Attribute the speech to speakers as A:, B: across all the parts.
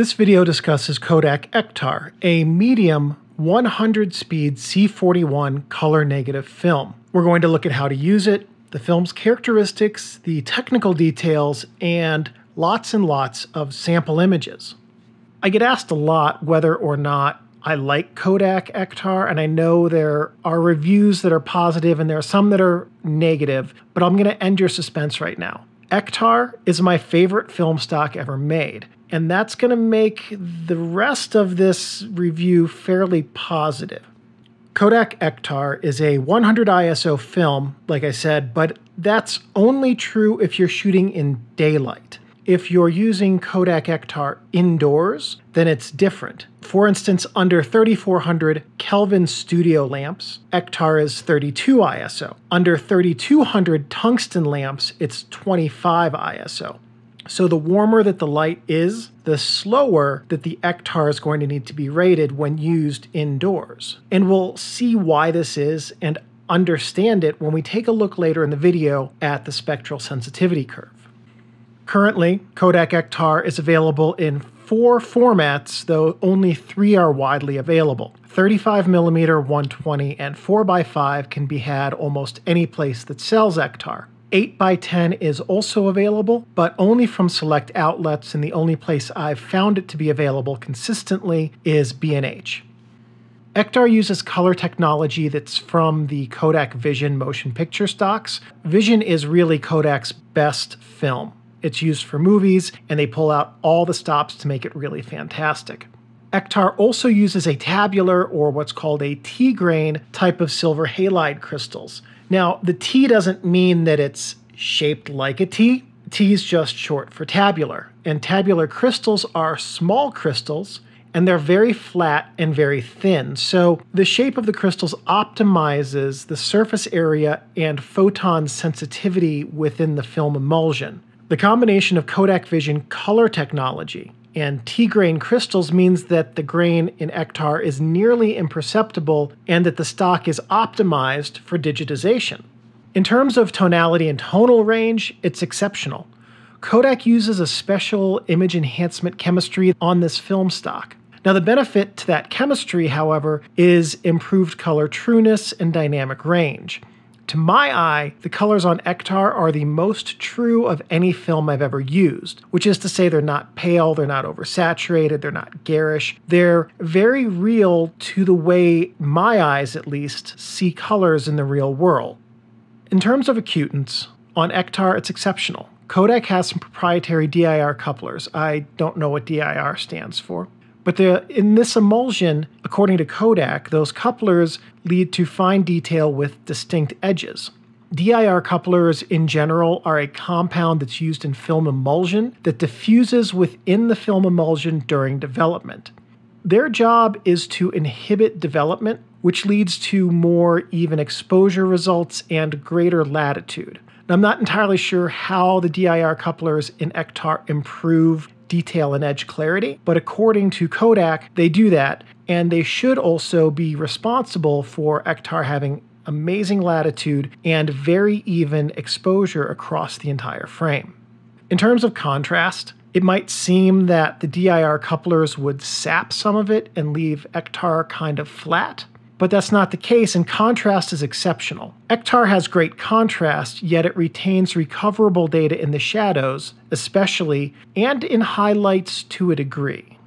A: This video discusses Kodak Ektar, a medium 100 speed C41 color negative film. We're going to look at how to use it, the film's characteristics, the technical details, and lots and lots of sample images. I get asked a lot whether or not I like Kodak Ektar, and I know there are reviews that are positive and there are some that are negative, but I'm going to end your suspense right now. Ektar is my favorite film stock ever made, and that's going to make the rest of this review fairly positive. Kodak Ektar is a 100 ISO film, like I said, but that's only true if you're shooting in daylight. If you're using Kodak Ektar indoors, then it's different. For instance, under 3400 Kelvin studio lamps, Ektar is 32 ISO. Under 3200 tungsten lamps, it's 25 ISO. So the warmer that the light is, the slower that the Ektar is going to need to be rated when used indoors. And we'll see why this is and understand it when we take a look later in the video at the spectral sensitivity curve. Currently, Kodak Ektar is available in four formats, though only three are widely available. 35mm 120 and 4x5 can be had almost any place that sells Ektar. 8x10 is also available, but only from select outlets, and the only place I've found it to be available consistently is B&H. Ektar uses color technology that's from the Kodak Vision motion picture stocks. Vision is really Kodak's best film. It's used for movies, and they pull out all the stops to make it really fantastic. Ektar also uses a tabular or what's called a T grain type of silver halide crystals. Now, the T doesn't mean that it's shaped like a T. T is just short for tabular. And tabular crystals are small crystals and they're very flat and very thin. So the shape of the crystals optimizes the surface area and photon sensitivity within the film emulsion. The combination of Kodak Vision color technology and T grain crystals means that the grain in Ektar is nearly imperceptible and that the stock is optimized for digitization. In terms of tonality and tonal range, it's exceptional. Kodak uses a special image enhancement chemistry on this film stock. Now, the benefit to that chemistry, however, is improved color trueness and dynamic range. To my eye, the colors on Ektar are the most true of any film I've ever used, which is to say they're not pale, they're not oversaturated, they're not garish. They're very real to the way my eyes, at least, see colors in the real world. In terms of acutance, on Ektar it's exceptional. Kodak has some proprietary DIR couplers. I don't know what DIR stands for. But the, in this emulsion, according to Kodak, those couplers lead to fine detail with distinct edges. DIR couplers in general are a compound that's used in film emulsion that diffuses within the film emulsion during development. Their job is to inhibit development, which leads to more even exposure results and greater latitude. Now, I'm not entirely sure how the DIR couplers in Ektar improve detail and edge clarity. But according to Kodak, they do that, and they should also be responsible for Ektar having amazing latitude and very even exposure across the entire frame. In terms of contrast, it might seem that the DIR couplers would sap some of it and leave Ektar kind of flat, but that's not the case, and contrast is exceptional. Ektar has great contrast, yet it retains recoverable data in the shadows, especially, and in highlights to a degree.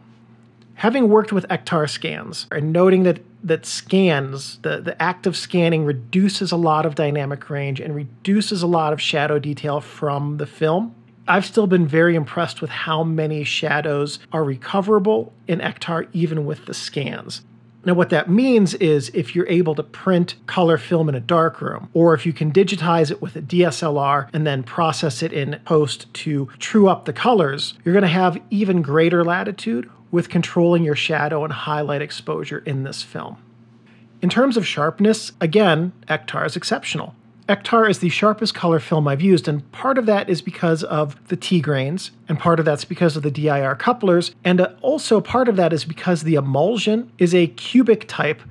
A: Having worked with Ektar scans and noting that that scans, the, the act of scanning reduces a lot of dynamic range and reduces a lot of shadow detail from the film. I've still been very impressed with how many shadows are recoverable in Ektar even with the scans. Now, what that means is if you're able to print color film in a darkroom, or if you can digitize it with a DSLR and then process it in post to true up the colors, you're going to have even greater latitude with controlling your shadow and highlight exposure in this film. In terms of sharpness, again, Ektar is exceptional. Ektar is the sharpest color film I've used, and part of that is because of the T grains, and part of that's because of the DIR couplers, and also part of that is because the emulsion is a cubic type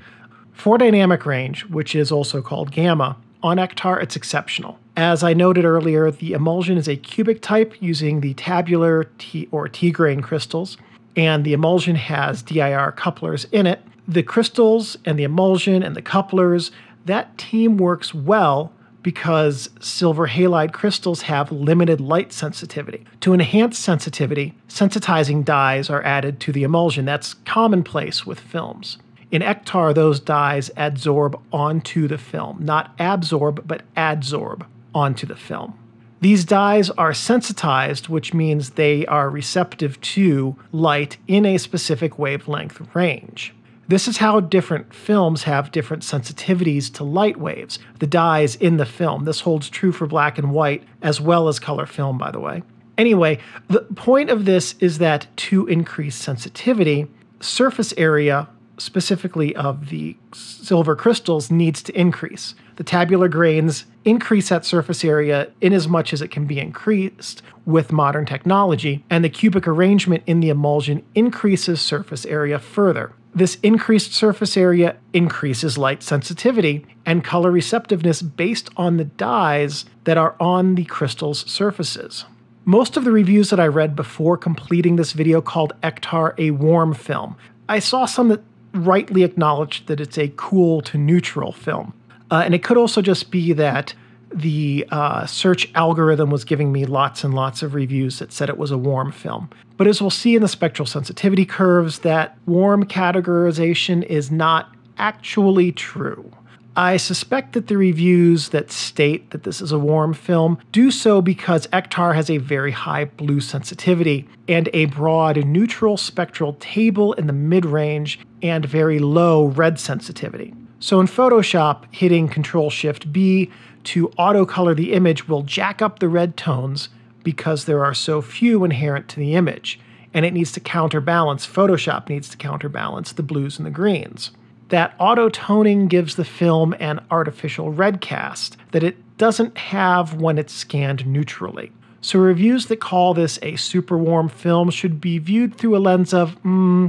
A: for dynamic range, which is also called gamma. On Ektar, it's exceptional. As I noted earlier, the emulsion is a cubic type using the tabular T or T grain crystals. and the emulsion has DIR couplers in it. The crystals and the emulsion and the couplers, that team works well because silver halide crystals have limited light sensitivity. To enhance sensitivity, sensitizing dyes are added to the emulsion. That's commonplace with films. In Ektar, those dyes adsorb onto the film, not absorb, but adsorb onto the film. These dyes are sensitized, which means they are receptive to light in a specific wavelength range. This is how different films have different sensitivities to light waves, the dyes in the film. This holds true for black and white as well as color film, by the way. Anyway, the point of this is that to increase sensitivity, surface area specifically of the silver crystals needs to increase. The tabular grains increase that surface area in as much as it can be increased with modern technology, and the cubic arrangement in the emulsion increases surface area further. This increased surface area increases light sensitivity and color receptiveness based on the dyes that are on the crystal's surfaces. Most of the reviews that I read before completing this video called Ektar a warm film. I saw some that rightly acknowledged that it's a cool to neutral film. Uh, and it could also just be that the uh, search algorithm was giving me lots and lots of reviews that said it was a warm film. But as we'll see in the spectral sensitivity curves, that warm categorization is not actually true. I suspect that the reviews that state that this is a warm film do so because Ektar has a very high blue sensitivity and a broad neutral spectral table in the mid range and very low red sensitivity. So in Photoshop, hitting Control Shift B to auto color the image will jack up the red tones because there are so few inherent to the image, and it needs to counterbalance, Photoshop needs to counterbalance the blues and the greens that auto toning gives the film an artificial red cast that it doesn't have when it's scanned neutrally. So, reviews that call this a super warm film should be viewed through a lens of, hmm,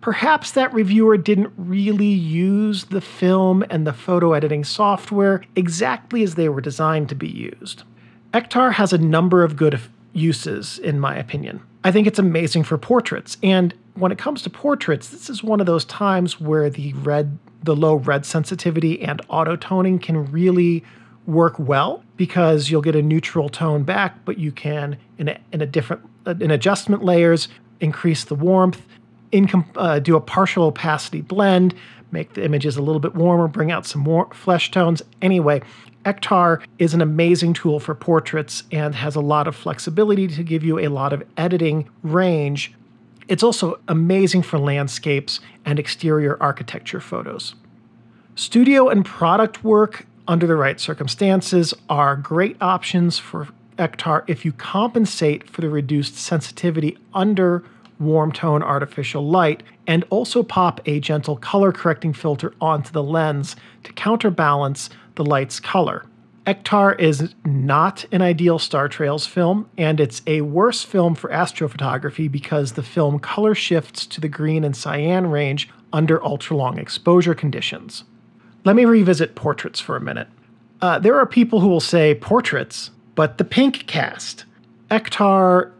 A: perhaps that reviewer didn't really use the film and the photo editing software exactly as they were designed to be used. Ektar has a number of good uses, in my opinion. I think it's amazing for portraits, and when it comes to portraits, this is one of those times where the red, the low red sensitivity and auto toning can really work well because you'll get a neutral tone back, but you can in a, in a different in adjustment layers increase the warmth, uh, do a partial opacity blend, make the images a little bit warmer, bring out some more flesh tones. Anyway, Ektar is an amazing tool for portraits and has a lot of flexibility to give you a lot of editing range it's also amazing for landscapes and exterior architecture photos. Studio and product work under the right circumstances are great options for Ektar if you compensate for the reduced sensitivity under warm tone artificial light and also pop a gentle color correcting filter onto the lens to counterbalance the light's color. Ektar is not an ideal Star Trails film, and it's a worse film for astrophotography because the film color shifts to the green and cyan range under ultra long exposure conditions. Let me revisit portraits for a minute. Uh, there are people who will say portraits, but the pink cast. Ektar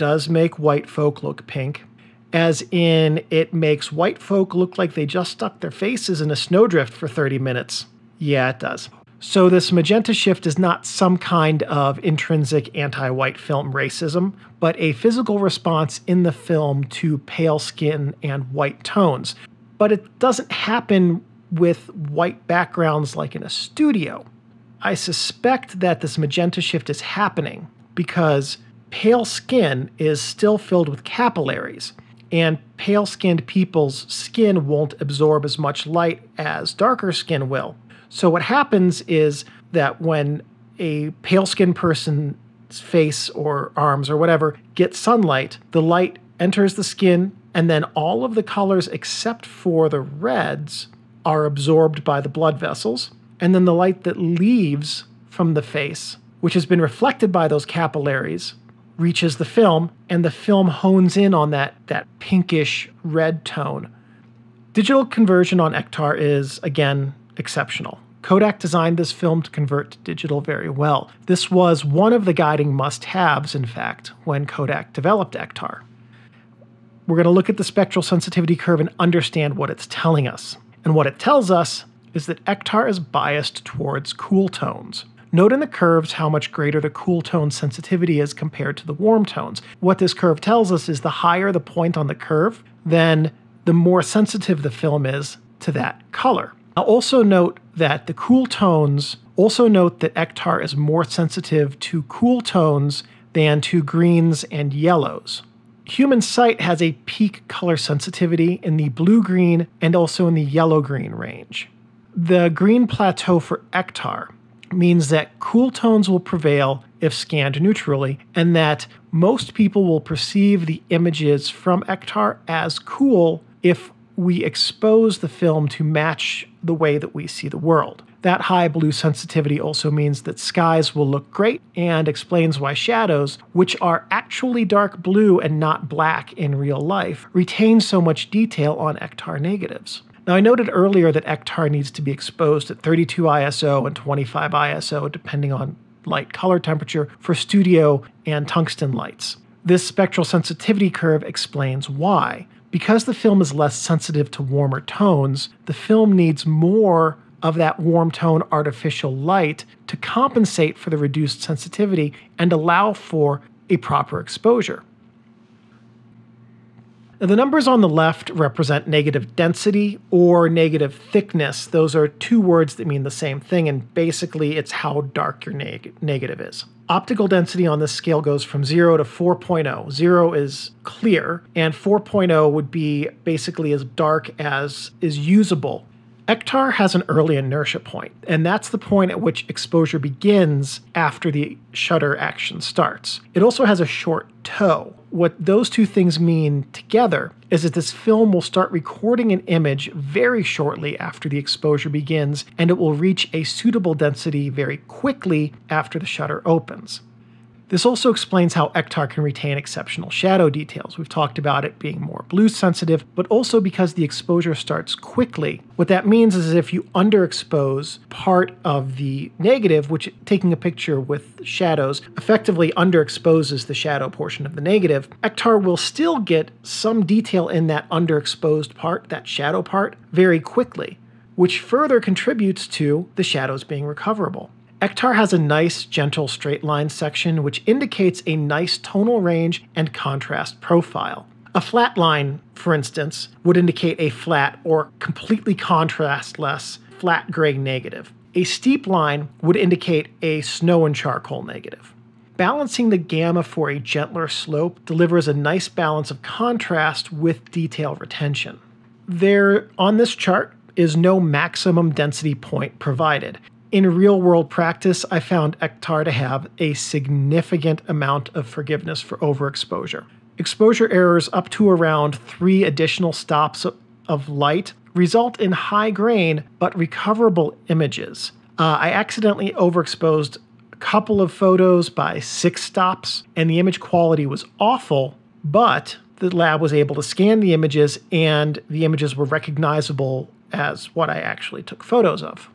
A: does make white folk look pink, as in it makes white folk look like they just stuck their faces in a snowdrift for 30 minutes. Yeah, it does. So, this magenta shift is not some kind of intrinsic anti white film racism, but a physical response in the film to pale skin and white tones. But it doesn't happen with white backgrounds like in a studio. I suspect that this magenta shift is happening because pale skin is still filled with capillaries, and pale skinned people's skin won't absorb as much light as darker skin will. So what happens is that when a pale skinned person's face or arms or whatever gets sunlight, the light enters the skin, and then all of the colors except for the reds are absorbed by the blood vessels. And then the light that leaves from the face, which has been reflected by those capillaries, reaches the film, and the film hones in on that, that pinkish red tone. Digital conversion on Ektar is, again, exceptional. Kodak designed this film to convert to digital very well. This was one of the guiding must haves, in fact, when Kodak developed Ektar. we're going to look at the spectral sensitivity curve and understand what it's telling us. And what it tells us is that Ektar is biased towards cool tones. Note in the curves how much greater the cool tone sensitivity is compared to the warm tones. What this curve tells us is the higher the point on the curve, then the more sensitive the film is to that color. Now also note that the cool tones, also note that Ektar is more sensitive to cool tones than to greens and yellows. Human sight has a peak color sensitivity in the blue green and also in the yellow green range. The green plateau for Ektar means that cool tones will prevail if scanned neutrally, and that most people will perceive the images from Ektar as cool if we expose the film to match the way that we see the world. That high blue sensitivity also means that skies will look great and explains why shadows, which are actually dark blue and not black in real life, retain so much detail on Ektar negatives. Now, I noted earlier that Ektar needs to be exposed at 32 ISO and 25 ISO, depending on light color temperature, for studio and tungsten lights. This spectral sensitivity curve explains why. Because the film is less sensitive to warmer tones, the film needs more of that warm tone artificial light to compensate for the reduced sensitivity and allow for a proper exposure. Now, the numbers on the left represent negative density or negative thickness. Those are two words that mean the same thing, and basically it's how dark your neg- negative is. Optical density on this scale goes from 0 to 4.0. 0 is clear, and 4.0 would be basically as dark as is usable Ektar has an early inertia point, and that's the point at which exposure begins after the shutter action starts. It also has a short toe. What those two things mean together is that this film will start recording an image very shortly after the exposure begins, and it will reach a suitable density very quickly after the shutter opens. This also explains how Ektar can retain exceptional shadow details. We've talked about it being more blue sensitive, but also because the exposure starts quickly. What that means is if you underexpose part of the negative, which taking a picture with shadows effectively underexposes the shadow portion of the negative, Ektar will still get some detail in that underexposed part, that shadow part, very quickly, which further contributes to the shadows being recoverable. Ektar has a nice, gentle straight line section which indicates a nice tonal range and contrast profile. A flat line, for instance, would indicate a flat or completely contrastless flat gray negative. A steep line would indicate a snow and charcoal negative. Balancing the gamma for a gentler slope delivers a nice balance of contrast with detail retention. There, on this chart, is no maximum density point provided. In real world practice, I found Ektar to have a significant amount of forgiveness for overexposure. Exposure errors up to around three additional stops of light result in high grain but recoverable images. Uh, I accidentally overexposed a couple of photos by six stops, and the image quality was awful, but the lab was able to scan the images, and the images were recognizable as what I actually took photos of.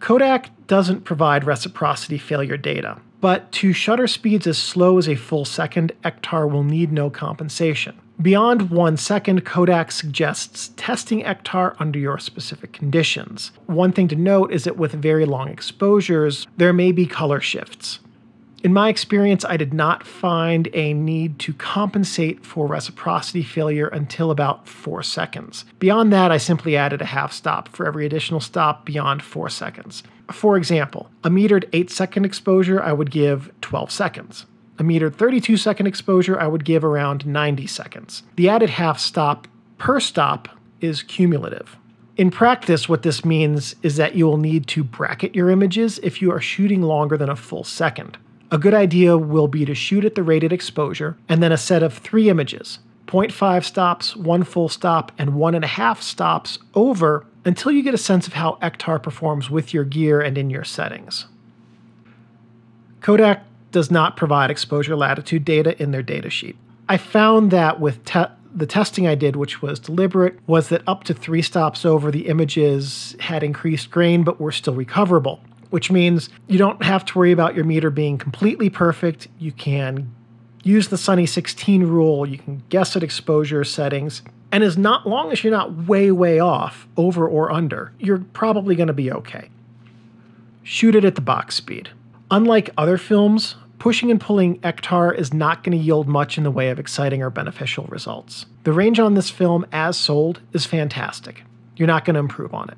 A: Kodak doesn't provide reciprocity failure data, but to shutter speeds as slow as a full second, Ektar will need no compensation. Beyond one second, Kodak suggests testing Ektar under your specific conditions. One thing to note is that with very long exposures, there may be color shifts. In my experience, I did not find a need to compensate for reciprocity failure until about four seconds. Beyond that, I simply added a half stop for every additional stop beyond four seconds. For example, a metered 8 second exposure, I would give 12 seconds. A metered 32 second exposure, I would give around 90 seconds. The added half stop per stop is cumulative. In practice, what this means is that you will need to bracket your images if you are shooting longer than a full second. A good idea will be to shoot at the rated exposure and then a set of three images 0.5 stops, one full stop, and one and a half stops over until you get a sense of how Ektar performs with your gear and in your settings. Kodak does not provide exposure latitude data in their datasheet. I found that with te- the testing I did, which was deliberate, was that up to three stops over, the images had increased grain but were still recoverable which means you don't have to worry about your meter being completely perfect. You can use the Sunny 16 rule, you can guess at exposure settings, and as not long as you're not way, way off, over or under, you're probably going to be okay. Shoot it at the box speed. Unlike other films, pushing and pulling Ektar is not going to yield much in the way of exciting or beneficial results. The range on this film, as sold, is fantastic. You're not going to improve on it.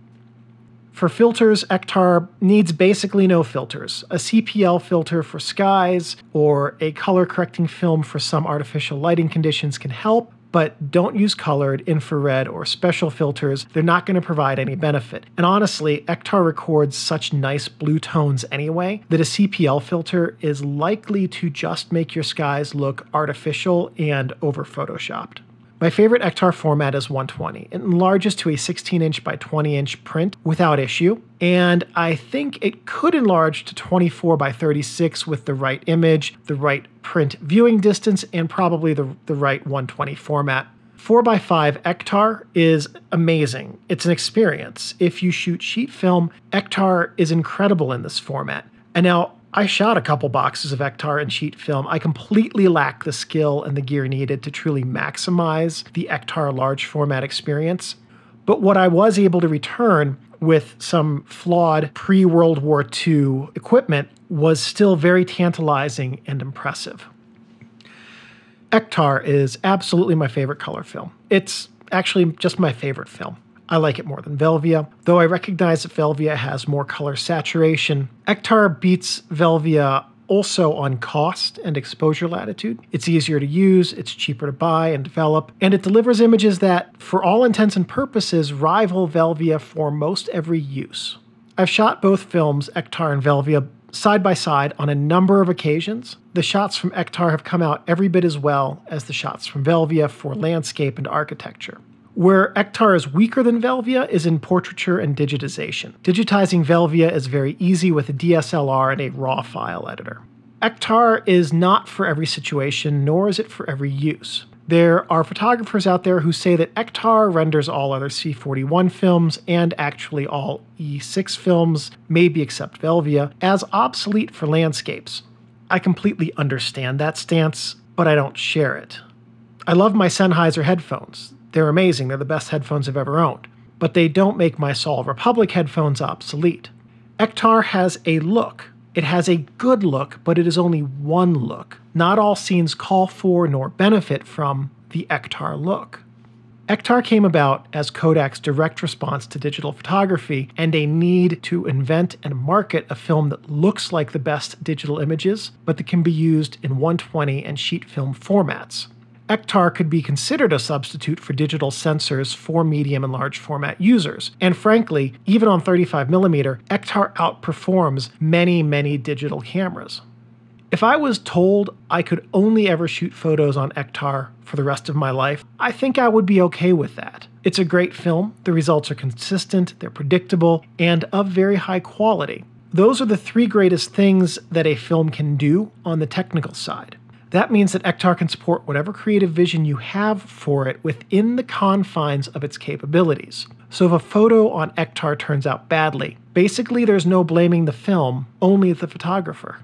A: For filters, Ektar needs basically no filters. A CPL filter for skies or a color correcting film for some artificial lighting conditions can help, but don't use colored, infrared, or special filters. They're not going to provide any benefit. And honestly, Ektar records such nice blue tones anyway that a CPL filter is likely to just make your skies look artificial and over photoshopped. My favorite Ektar format is 120. It enlarges to a 16 inch by 20 inch print without issue, and I think it could enlarge to 24 by 36 with the right image, the right print viewing distance, and probably the, the right 120 format. 4x5 Ektar is amazing. It's an experience. If you shoot sheet film, Ektar is incredible in this format. And now I shot a couple boxes of Ektar and sheet film. I completely lack the skill and the gear needed to truly maximize the Ektar large format experience. But what I was able to return with some flawed pre World War II equipment was still very tantalizing and impressive. Ektar is absolutely my favorite color film. It's actually just my favorite film. I like it more than Velvia, though I recognize that Velvia has more color saturation. Ektar beats Velvia also on cost and exposure latitude. It's easier to use, it's cheaper to buy and develop, and it delivers images that, for all intents and purposes, rival Velvia for most every use. I've shot both films, Ektar and Velvia, side by side on a number of occasions. The shots from Ektar have come out every bit as well as the shots from Velvia for landscape and architecture. Where Ektar is weaker than Velvia is in portraiture and digitization. Digitizing Velvia is very easy with a DSLR and a RAW file editor. Ektar is not for every situation, nor is it for every use. There are photographers out there who say that Ektar renders all other C41 films and actually all E6 films, maybe except Velvia, as obsolete for landscapes. I completely understand that stance, but I don't share it. I love my Sennheiser headphones. They're amazing, they're the best headphones I've ever owned. But they don't make my Sol Republic headphones obsolete. Ektar has a look. It has a good look, but it is only one look. Not all scenes call for nor benefit from the Ektar look. Ektar came about as Kodak's direct response to digital photography and a need to invent and market a film that looks like the best digital images, but that can be used in 120 and sheet film formats. Ektar could be considered a substitute for digital sensors for medium and large format users. And frankly, even on 35mm, Ektar outperforms many, many digital cameras. If I was told I could only ever shoot photos on Ektar for the rest of my life, I think I would be okay with that. It's a great film, the results are consistent, they're predictable, and of very high quality. Those are the three greatest things that a film can do on the technical side. That means that Ektar can support whatever creative vision you have for it within the confines of its capabilities. So if a photo on Ektar turns out badly, basically there's no blaming the film, only the photographer.